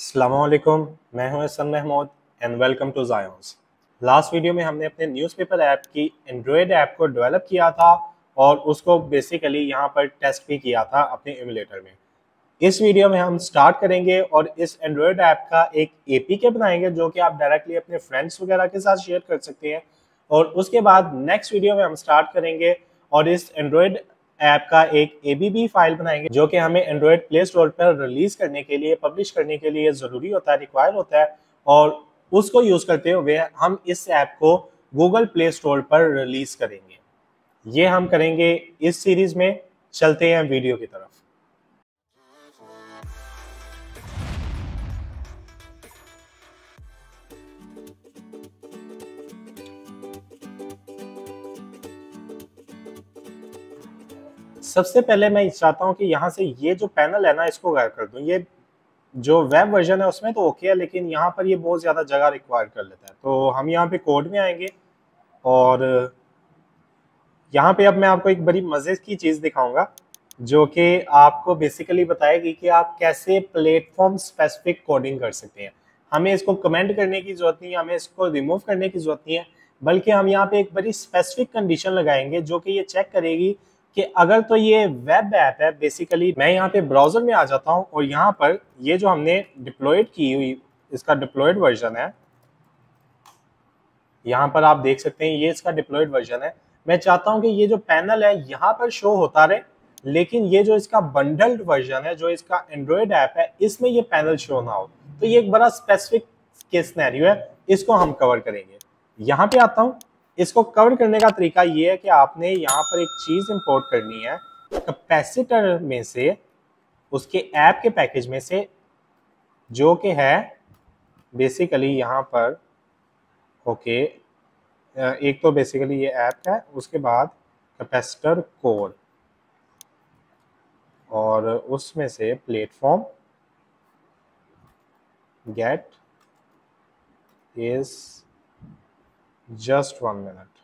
असलकुम मैं हूँ Ehsan Mahmood and welcome to Zions last video में हमने अपने न्यूज़पेपर ऐप की एंड्रॉयड ऐप को डेवलप किया था और उसको बेसिकली यहाँ पर टेस्ट भी किया था अपने इमुलेटर में। इस वीडियो में हम स्टार्ट करेंगे और इस एंड्रॉयड ऐप का एक ए के बनाएँगे जो कि आप डायरेक्टली अपने फ्रेंड्स वगैरह के साथ शेयर कर सकते हैं। और उसके बाद नेक्स्ट वीडियो में हम स्टार्ट करेंगे और इस एंड्रॉयड ऐप का एक एबीबी फ़ाइल बनाएँगे, जो कि हमें एंड्रॉयड प्ले स्टोर पर रिलीज़ करने के लिए पब्लिश करने के लिए ज़रूरी होता है रिक्वायर होता है, और उसको यूज़ करते हुए हम इस ऐप को गूगल प्ले स्टोर पर रिलीज़ करेंगे। ये हम करेंगे इस सीरीज़ में, चलते हैं वीडियो की तरफ़। सबसे पहले मैं चाहता हूँ कि यहाँ से ये जो पैनल है ना, इसको गायब कर दूँ। ये जो वेब वर्जन है उसमें तो ओके है, लेकिन यहाँ पर ये बहुत ज़्यादा जगह रिक्वायर कर लेता है। तो हम यहाँ पे कोड में आएँगे और यहाँ पे अब मैं आपको एक बड़ी मज़े की चीज़ दिखाऊँगा, जो कि आपको बेसिकली बताएगी कि आप कैसे प्लेटफॉर्म स्पेसिफिक कोडिंग कर सकते हैं। हमें इसको कमेंट करने की ज़रूरत नहीं है, हमें इसको रिमूव करने की ज़रूरत नहीं है, बल्कि हम यहाँ पे एक बड़ी स्पेसिफिक कंडीशन लगाएँगे, जो कि ये चेक करेगी कि अगर तो ये वेब ऐप है बेसिकली मैं यहाँ पे ब्राउज़र में आ जाता हूँ और यहाँ पर ये जो हमने डिप्लॉयड की हुई, इसका डिप्लॉयड वर्जन है, यहाँ पर आप देख सकते हैं ये इसका डिप्लॉयड वर्जन है। मैं चाहता हूँ कि ये जो पैनल है, यहाँ पर शो होता रहे, लेकिन ये जो इसका बंडल्ड वर्जन है, जो इसका एंड्रॉयड ऐप है, इसमें ये पैनल शो ना हो। तो ये एक बड़ा स्पेसिफिक केस है, इसको हम कवर करेंगे। यहाँ पे आता हूँ। इसको कवर करने का तरीका ये है कि आपने यहाँ पर एक चीज़ इंपोर्ट करनी है कैपेसिटर में से, उसके ऐप के पैकेज में से, जो कि है बेसिकली यहाँ पर ओके एक तो बेसिकली ये ऐप है, उसके बाद कैपेसिटर कोर और उसमें से platform get is just one minute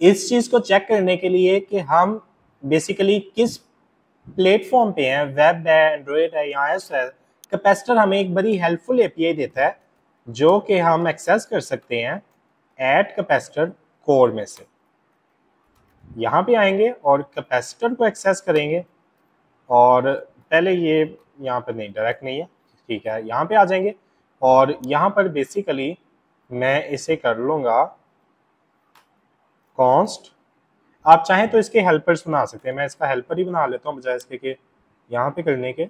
इस चीज़ को चेक करने के लिए कि हम बेसिकली किस प्लेटफॉर्म पे हैं वेब है एंड्रॉयड है, या एस है कैपेसिटर हमें एक बड़ी हेल्पफुल एपीआई देता है, जो कि हम एक्सेस कर सकते हैं एट कैपेसिटर कोर में से। यहाँ पे आएँगे और कैपेसिटर को एक्सेस करेंगे, और पहले ये यहाँ पर नहीं डायरेक्ट नहीं है, ठीक है, यहाँ पे आ जाएँगे, और यहाँ पर बेसिकली मैं इसे कर लूँगा कॉन्स्ट। आप चाहें तो इसके हेल्पर्स बना सकते हैं। मैं इसका हेल्पर ही बना लेता हूँ, बजाय इसके कि यहाँ पे करने के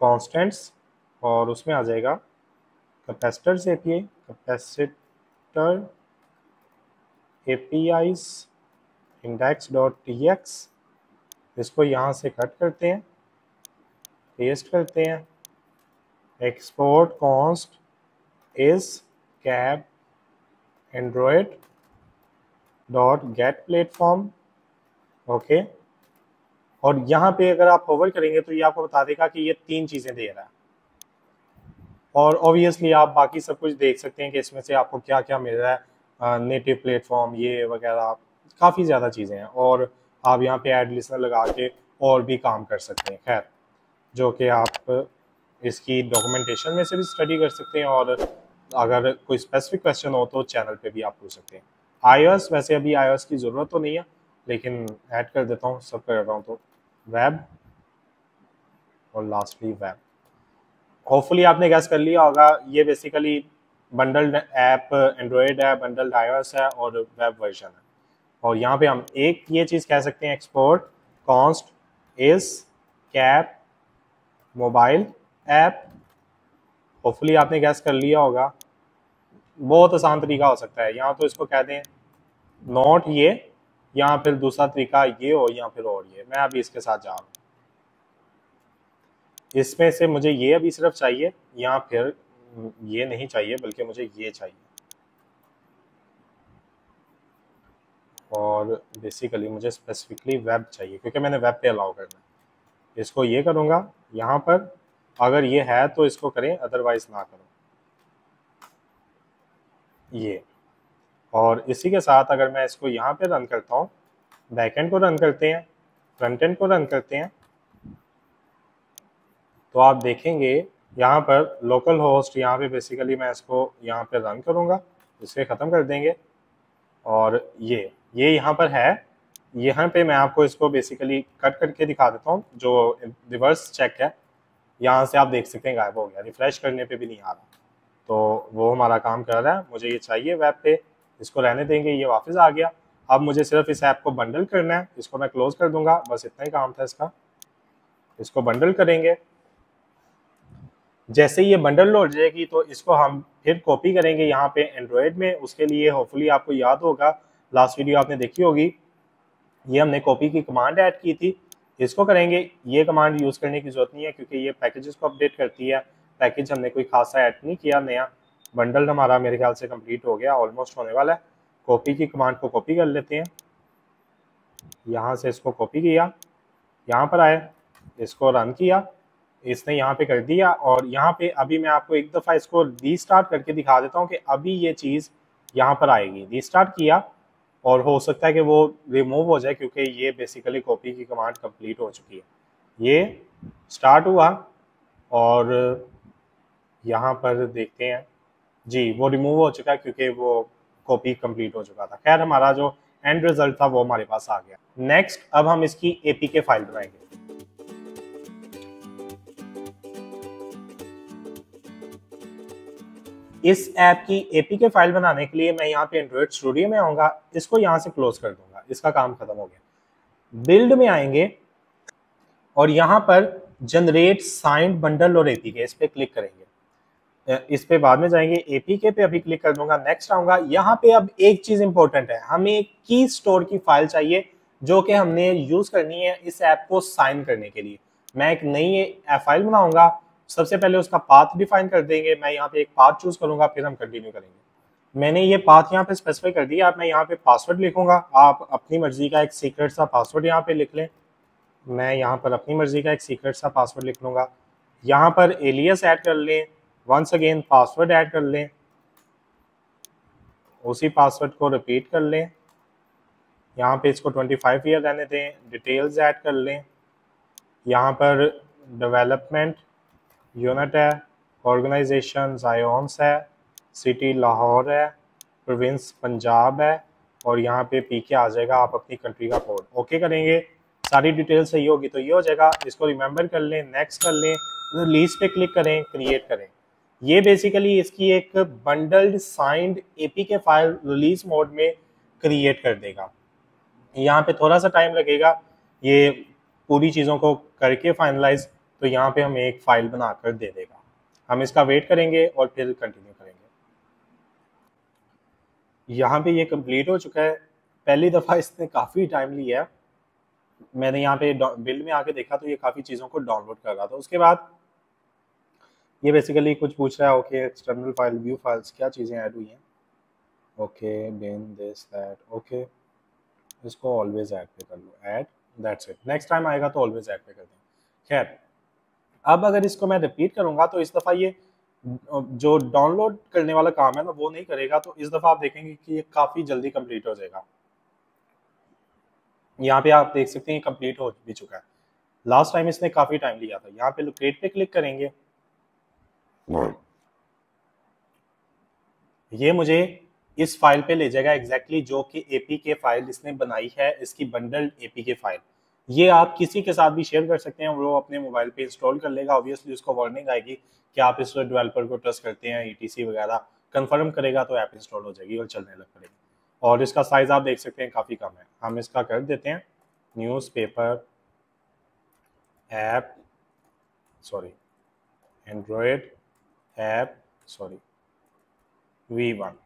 कॉन्स्टेंट्स और उसमें आ जाएगा कैपेसिटर से a capacitor A P I's index dot T X इसको यहाँ से कट करते हैं पेस्ट करते हैं। Export const is cab Android dot get platform okay और यहाँ पे अगर आप होवर करेंगे तो ये आपको बता देगा कि ये तीन चीज़ें दे रहा है। और ऑब्वियसली आप बाकी सब कुछ देख सकते हैं कि इसमें से आपको क्या क्या मिल रहा है। नेटिव प्लेटफॉर्म ये वगैरह, काफ़ी ज़्यादा चीज़ें हैं। और आप यहाँ पे एड लगा के और भी काम कर सकते हैं, खैर, जो कि आप इसकी डॉक्यूमेंटेशन में से भी स्टडी कर सकते हैं। और अगर कोई स्पेसिफिक क्वेश्चन हो तो चैनल पे भी आप पूछ सकते हैं। आईओएस वैसे अभी आईओएस की ज़रूरत तो नहीं है, लेकिन ऐड कर देता हूँ, सब कर रहा हूँ तो वेब और लास्टली वेब होपफुली आपने गैस कर लिया होगा, ये बेसिकली बंडल्ड ऐप एंड्रॉयड है बंडल्ड आईओएस है और वेब वर्जन है। और यहाँ पे हम एक ये चीज़ कह सकते हैं export const is cap mobile app hopefully आपने गैस कर लिया होगा बहुत आसान तरीका हो सकता है। यहाँ तो इसको कह दें नोट ये, या फिर दूसरा तरीका ये हो या फिर और ये। मैं अभी इसके साथ जा रहा हूँ। इसमें से मुझे ये अभी सिर्फ़ चाहिए, या फिर ये नहीं चाहिए, बल्कि मुझे ये चाहिए। और बेसिकली मुझे स्पेसिफिकली वेब चाहिए, क्योंकि मैंने वेब पे अलाउ करना है। इसको ये करूँगा, यहाँ पर, अगर ये है तो इसको करें अदरवाइज़ ना करो। ये। और इसी के साथ अगर मैं इसको यहाँ पे रन करता हूँ बैकएंड को रन करते हैं फ्रंट एंड को रन करते हैं तो आप देखेंगे यहाँ पर लोकल होस्ट यहाँ पे बेसिकली मैं इसको यहाँ पे रन करूँगा इसे ख़त्म कर देंगे। और ये ये यहाँ पर है, यहाँ पे मैं आपको इसको बेसिकली कट करके दिखा देता हूँ, जो रिवर्स चेक है, यहाँ से आप देख सकते हैं गायब हो गया रिफ्रेश करने पे भी नहीं आ रहा। तो वो हमारा काम कर रहा है, मुझे ये चाहिए वेब पे, इसको रहने देंगे, ये वापस आ गया। अब मुझे सिर्फ़ इस ऐप को बंडल करना है, इसको मैं क्लोज कर दूँगा, बस इतना ही काम था इसका। इसको बंडल करेंगे। जैसे ये बंडल लोड जाएगी तो इसको हम फिर कॉपी करेंगे यहाँ पे एंड्रॉयड में। उसके लिए होपफुली आपको याद होगा लास्ट वीडियो आपने देखी होगी, ये हमने कॉपी की कमांड ऐड की थी। इसको करेंगे, ये कमांड यूज़ करने की ज़रूरत नहीं है, क्योंकि ये पैकेजेस को अपडेट करती है। पैकेज हमने कोई खासा ऐड नहीं किया, नया बंडल हमारा मेरे ख्याल से कंप्लीट हो गया ऑलमोस्ट होने वाला है। कॉपी की कमांड को कॉपी कर लेते हैं। यहाँ से इसको कॉपी किया, यहाँ पर आए इसको रन किया, इसने यहाँ पे कर दिया और यहाँ पे अभी मैं आपको एक दफ़ा इसको रीस्टार्ट करके दिखा देता हूँ कि अभी ये चीज़ यहाँ पर आएगी। रीस्टार्ट किया और हो सकता है कि वो रिमूव हो जाए क्योंकि ये बेसिकली कॉपी की कमांड कंप्लीट हो चुकी है। ये स्टार्ट हुआ और यहाँ पर देखते हैं। जी, वो रिमूव हो चुका है क्योंकि वो कॉपी कंप्लीट हो चुका था। खैर, हमारा जो एंड रिज़ल्ट था वो हमारे पास आ गया। नेक्स्ट अब हम इसकी एपीके फ़ाइल बनाएँगे। इस ऐप की एपीके फ़ाइल बनाने के लिए मैं यहाँ पे एंड्रॉइड स्टूडियो में आऊँगा। इसको यहाँ से क्लोज कर दूँगा। इसका काम खत्म हो गया। बिल्ड में आएँगे और यहाँ पर जनरेट साइंड बंडल और एपीके इस पर क्लिक करेंगे। इस पे बाद में जाएँगे एपीके पे अभी क्लिक कर दूँगा नेक्स्ट आऊँगा। यहाँ पे अब एक चीज़ इंपॉर्टेंट है, हमें की स्टोर की फ़ाइल चाहिए, जो कि हमने यूज़ करनी है इस ऐप को साइन करने के लिए। मैं एक नई फ़ाइल बनाऊँगा, सबसे पहले उसका पाथ डिफाइन कर देंगे, मैं यहाँ पे एक पाथ चूज़ करूँगा, फिर हम कंटिन्यू करेंगे। मैंने ये पाथ यहाँ पे स्पेसिफाई कर दिया, मैं यहाँ पे पासवर्ड लिखूँगा, आप अपनी मर्ज़ी का एक सीक्रेट सा पासवर्ड यहाँ पे लिख लें। मैं यहाँ पर अपनी मर्ज़ी का एक सीक्रेट सा पासवर्ड लिख लूँगा। यहाँ पर एलियस ऐड कर लें वंस अगेन पासवर्ड ऐड कर लें, उसी पासवर्ड को रिपीट कर लें, यहाँ पे इसको 25 ईयर रहने दें डिटेल्स ऐड कर लें, यहाँ पर डेवलपमेंट यूनिट है ऑर्गेनाइजेशन जायोन्स है सिटी लाहौर है प्रोविंस पंजाब है, और यहाँ पे पी के आ जाएगा, आप अपनी कंट्री का कोड ओके करेंगे? सारी डिटेल सही होगी तो ये हो जाएगा, इसको रिमेंबर कर लें नेक्स्ट कर लें रिलीज़ पे क्लिक करें क्रिएट करें। ये बेसिकली इसकी एक bundled signed A P K file release mode में क्रिएट कर देगा। यहाँ पे थोड़ा सा टाइम लगेगा, ये पूरी चीज़ों को करके फाइनलाइज तो यहाँ पे हमें एक फ़ाइल बनाकर दे देगा। हम इसका वेट करेंगे और फिर कंटिन्यू करेंगे। यहाँ पे ये कंप्लीट हो चुका है। पहली दफ़ा इसने काफ़ी टाइम लिया है। मैंने यहाँ पे बिल में आके देखा तो ये काफ़ी चीज़ों को डाउनलोड कर रहा था। उसके बाद ये बेसिकली कुछ पूछ रहा है okay external file view files क्या चीज़ें ऐड हुई हैं? Okay bin this that okay इसको ऑलवेज ऐड पे कर लो add that's it next time आएगा तो ऑलवेज ऐड पे कर दें। खैर, अब अगर इसको मैं रिपीट करूँगा तो इस दफ़ा ये, जो डाउनलोड करने वाला काम है ना, वो नहीं करेगा तो इस दफ़ा आप देखेंगे कि ये काफ़ी जल्दी कंप्लीट हो जाएगा। यहाँ पे आप देख सकते हैं कंप्लीट हो भी चुका है। लास्ट टाइम इसने काफ़ी टाइम लिया था। यहाँ पे लोकेट पे क्लिक करेंगे ये मुझे इस फ़ाइल पे ले जाएगा एग्जैक्टली exactly जो कि एपी के फ़ाइल इसने बनाई है, इसकी बंडल्ड एपी के फ़ाइल ये आप किसी के साथ भी शेयर कर सकते हैं, वो अपने मोबाइल पे इंस्टॉल कर लेगा ऑब्वियसली उसको वार्निंग आएगी कि आप इस डेवलपर को ट्रस्ट करते हैं ईटीसी वगैरह. कंफर्म करेगा तो ऐप इंस्टॉल हो जाएगी और चलने लग पड़ेगी. और इसका साइज़ आप देख सकते हैं काफ़ी कम है. हम इसका कर देते हैं. Newspaper app sorry Android app sorry V one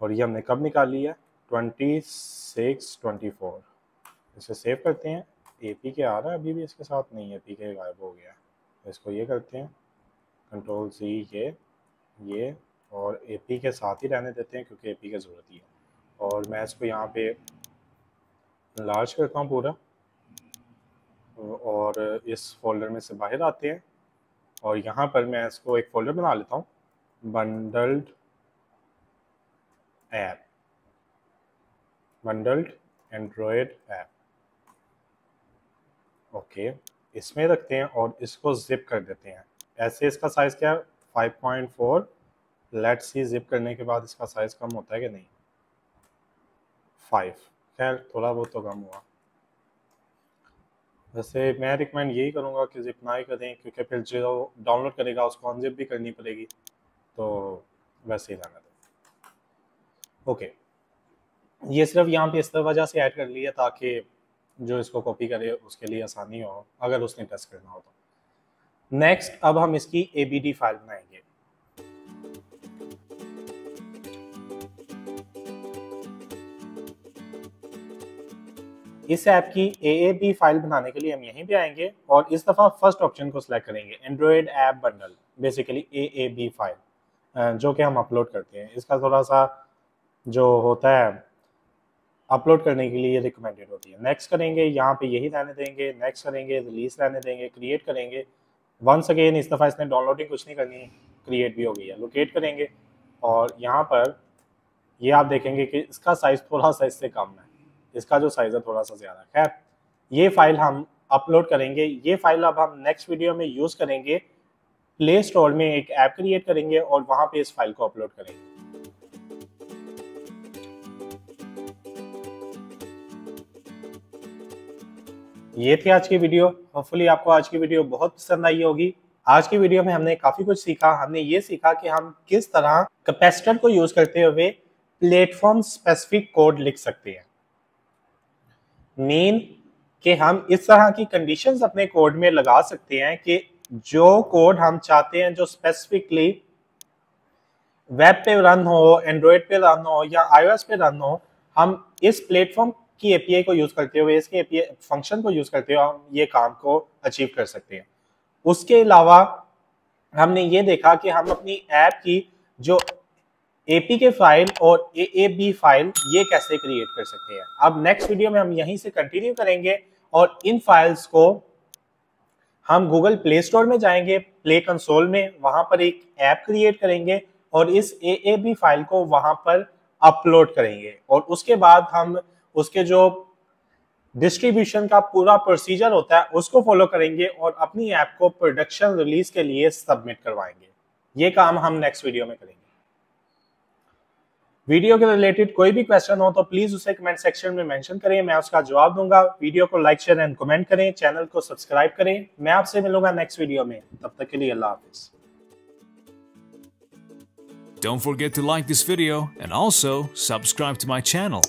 और ये हमने कब निकाली है? ट्वेंटी सिक्स ट्वेंटी फोर इसे सेव करते हैं। ए पी के आ रहा है, अभी भी इसके साथ नहीं है। पी के गायब हो गया। इसको ये करते हैं। कंट्रोल सी ये ये और ए पी के साथ ही रहने देते हैं क्योंकि ए पी की ज़रूरत ही है। और मैं इसको यहाँ पे लार्ज करता हूँ पूरा। और इस फोल्डर में से बाहर आते हैं। और यहाँ पर मैं इसको एक फ़ोल्डर बना लेता हूँ। Bundled app bundled Android app okay इसमें रखते हैं और इसको जिप कर देते हैं। ऐसे इसका साइज़ क्या है? Five point four let see zip करने के बाद इसका साइज़ कम होता है कि नहीं? फाइव खैर, थोड़ा बहुत तो कम हुआ। वैसे मैं रिकमेंड यही करूँगा कि जिप ना ही करें, क्योंकि फिर जो डाउनलोड करेगा, उसको अनजिप भी करनी पड़ेगी। तो वैसे ही रहना दें। ओके ये सिर्फ़ यहाँ पे इस तरह वजह से ऐड कर लिया ताकि जो इसको कॉपी करे, उसके लिए आसानी हो, अगर उसने टेस्ट करना हो तो। नेक्स्ट अब हम इसकी एबीडी फ़ाइल बनाएँगे। इस ऐप की ए फ़ाइल बनाने के लिए हम यहीं पे आएँगे और इस दफ़ा फ़र्स्ट ऑप्शन को सिलेक्ट करेंगे Android app bundle basically A B file जो कि हम अपलोड करते हैं। इसका थोड़ा सा जो होता है अपलोड करने के लिए रिकमेंडेड होती है। नेक्स्ट करेंगे, यहाँ पे यही रहने देंगे नेक्स्ट करेंगे रिलीज़ रहने देंगे क्रिएट करेंगे। वंस अगेन इस दफ़ा इसने डाउनलोडिंग कुछ नहीं करनी क्रिएट भी हो गई है। लोकेट करेंगे और यहाँ पर ये आप देखेंगे कि इसका साइज़ थोड़ा सा इससे कम है। इसका जो साइज़ है थोड़ा सा ज़्यादा। खैर, ये फ़ाइल हम अपलोड करेंगे। ये फ़ाइल अब हम नेक्स्ट वीडियो में यूज़ करेंगे। प्ले स्टोर में एक ऐप क्रिएट करेंगे और वहाँ पे इस फ़ाइल को अपलोड करेंगे। ये थी आज की वीडियो होपफुली आपको आज की वीडियो बहुत पसंद आई होगी। आज की वीडियो में हमने काफ़ी कुछ सीखा। हमने ये सीखा कि हम किस तरह कैपेसिटर को यूज़ करते हुए प्लेटफॉर्म स्पेसिफिक कोड लिख सकते हैं। मीन कि हम इस तरह की कंडीशंस अपने कोड में लगा सकते हैं कि जो कोड हम चाहते हैं, जो स्पेसिफिकली वेब पे रन हो एंड्रॉयड पे रन हो या आईओएस पे रन हो, हम इस प्लेटफॉर्म की एपीआई को यूज़ करते हुए, इसके एपीआई फ़ंक्शन को यूज़ करते हुए हम ये काम को अचीव कर सकते हैं। उसके अलावा हमने ये देखा कि हम अपनी ऐप की जो एपी के फ़ाइल और ए ए बी फ़ाइल ये कैसे क्रिएट कर सकते हैं? अब नेक्स्ट वीडियो में हम यहीं से कंटिन्यू करेंगे और इन फाइल्स को हम गूगल प्ले स्टोर में जाएँगे प्ले कंसोल में, वहाँ पर एक ऐप क्रिएट करेंगे और इस ए ए बी फ़ाइल को वहाँ पर अपलोड करेंगे और उसके बाद हम उसके जो डिस्ट्रीब्यूशन का पूरा प्रोसीजर होता है, उसको फॉलो करेंगे और अपनी ऐप को प्रोडक्शन रिलीज़ के लिए सबमिट करवाएँगे। ये काम हम नेक्स्ट वीडियो में करेंगे। वीडियो के रिलेटेड कोई भी क्वेश्चन हो तो प्लीज़ उसे कमेंट सेक्शन में मेंशन करें, मैं उसका जवाब दूँगा। वीडियो को लाइक शेयर एंड कमेंट करें। चैनल को सब्सक्राइब करें। मैं आपसे मिलूँगा नेक्स्ट वीडियो में। तब तक के लिए अल्लाह हाफिज। Don't forget to like this video and also subscribe to my channel.